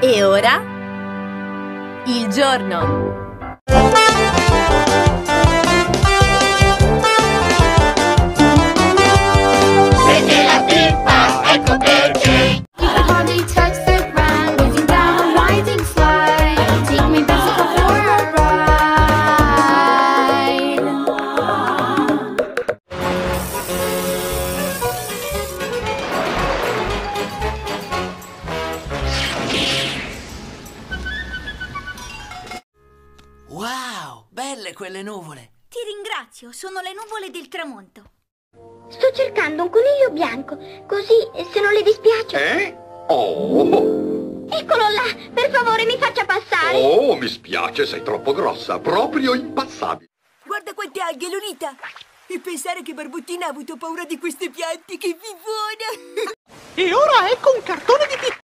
E ora? Il giorno. Wow, belle quelle nuvole. Ti ringrazio, sono le nuvole del tramonto. Sto cercando un coniglio bianco, così se non le dispiace. Eh? Oh, Eccolo là, per favore mi faccia passare. oh, mi spiace, sei troppo grossa, proprio impassabile. Guarda quante alghe, Lolita! E pensare che Barbuttina ha avuto paura di queste piante, che vivona! E ora ecco un cartone di pipì.